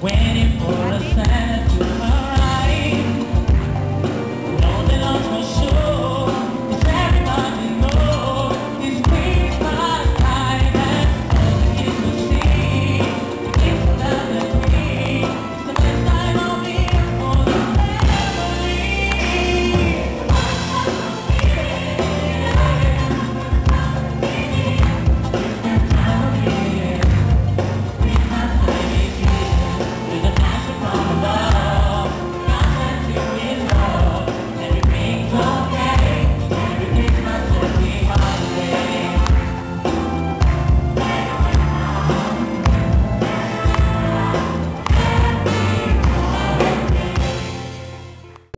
When it